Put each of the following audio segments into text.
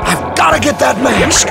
I've got to get that mask!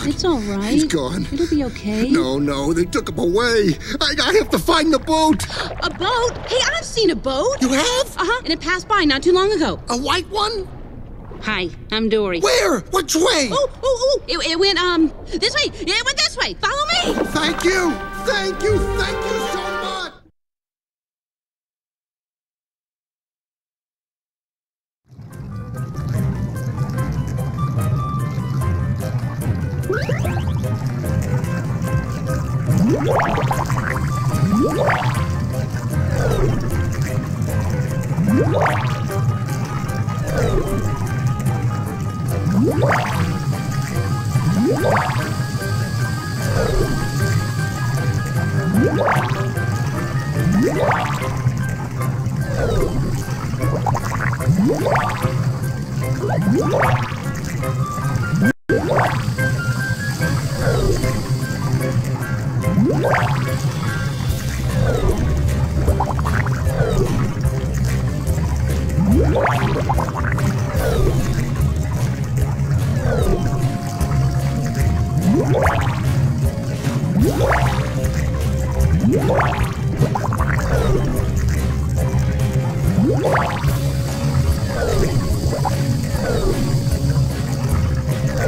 gone. It's all right. He's gone. It'll be okay. No, no, they took him away. I, I have to find the boat. A boat? Hey, I've seen a boat. You have? Uh huh. And it passed by not too long ago. A white one? Hi, I'm Dory. Where? Which way? Oh, oh, oh! It, it went um this way. It went this way. Follow me. Thank you. Thank you. Thank you.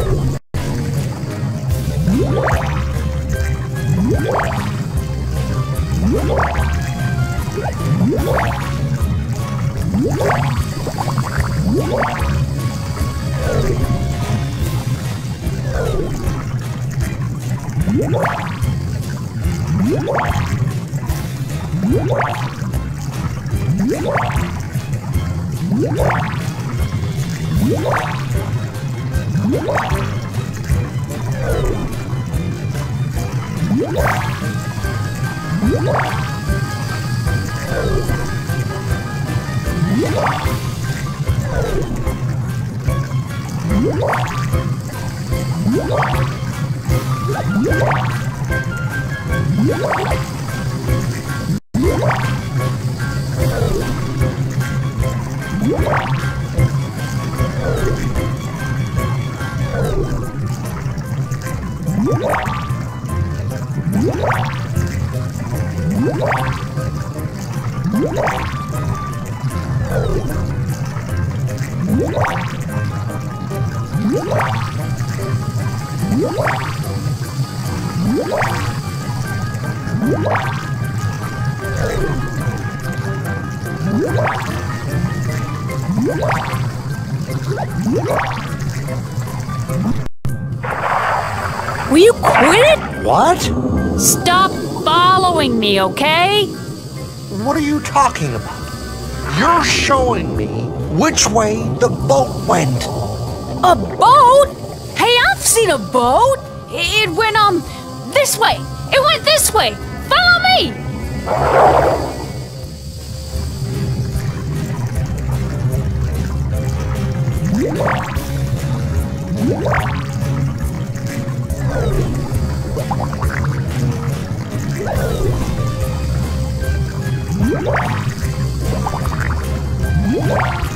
Oh, What? Will you quit? it? What? Stop following me, okay? What are you talking about? You're showing me which way the boat went. A boat? Hey, I've seen a boat. It went, um, this way. It went this way. Follow me! What? What?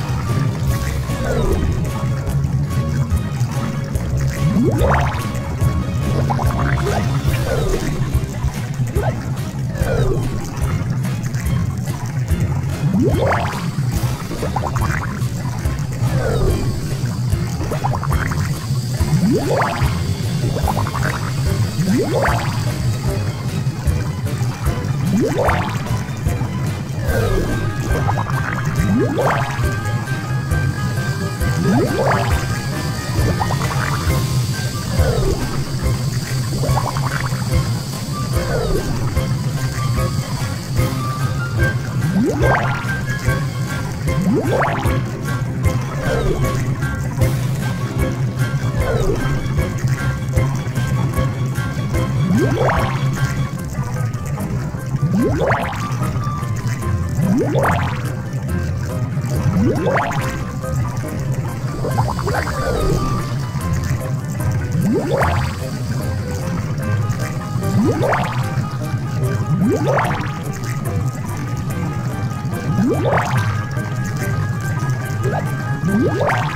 Música hum?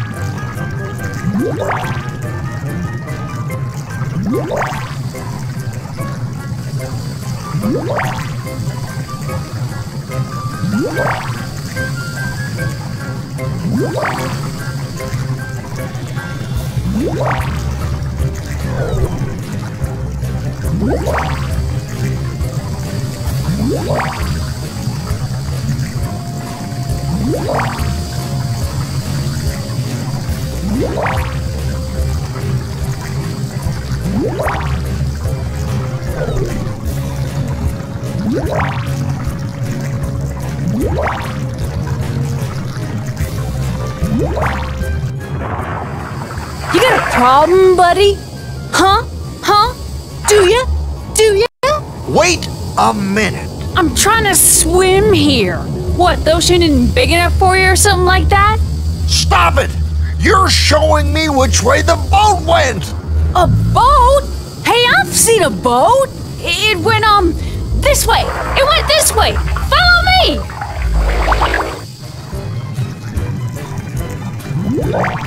problem, buddy? Huh? Huh? Do ya? Do ya? Wait a minute. I'm trying to swim here. What, the ocean isn't big enough for you or something like that? Stop it! You're showing me which way the boat went! A boat? Hey, I've seen a boat! It went, um, this way! It went this way! Follow me!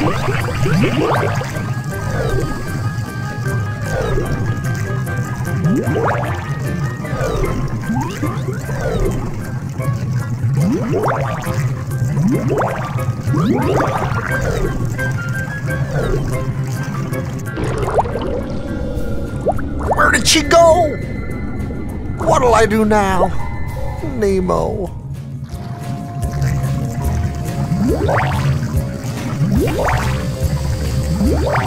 Where did she go? What'll I do now? Nemo. Wow.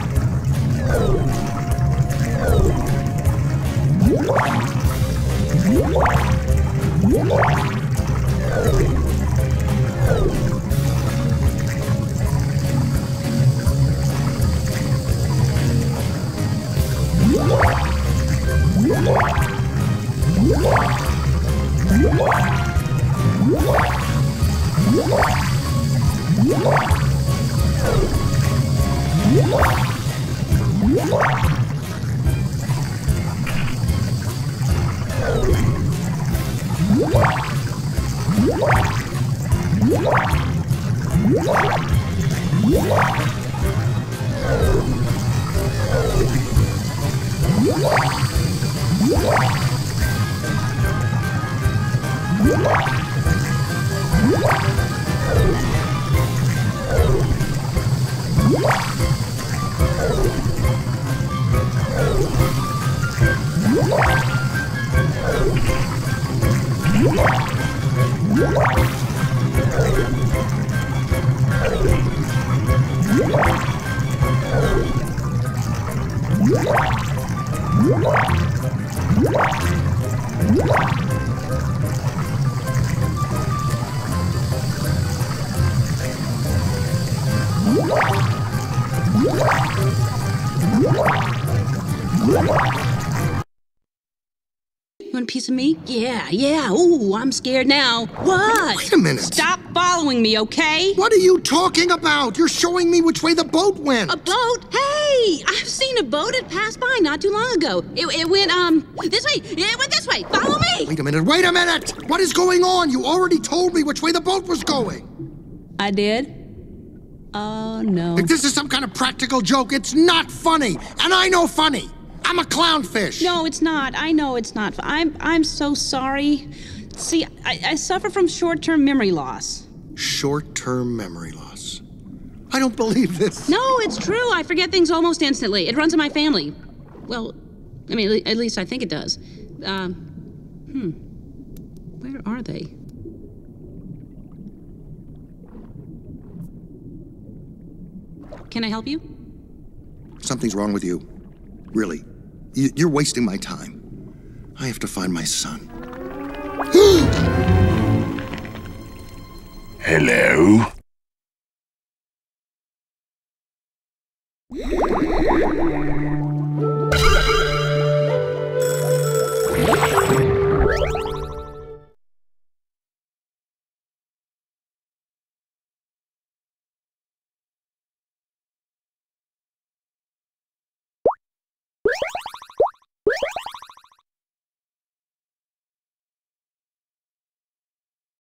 What? What? piece of me? Yeah, yeah. Ooh, I'm scared now. What? Wait a minute. Stop following me, okay? What are you talking about? You're showing me which way the boat went. A boat? Hey, I've seen a boat. It passed by not too long ago. It, it went, um, this way. It went this way. Follow me. Wait a minute. Wait a minute. What is going on? You already told me which way the boat was going. I did? Oh, no. If this is some kind of practical joke, it's not funny. And I know funny. I'm a clownfish. No, it's not. I know it's not. I'm I'm so sorry. See, I, I suffer from short-term memory loss. Short-term memory loss. I don't believe this. No, it's true. I forget things almost instantly. It runs in my family. Well, I mean, at least I think it does. Um, hmm. Where are they? Can I help you? Something's wrong with you. Really. You're wasting my time. I have to find my son. Hello?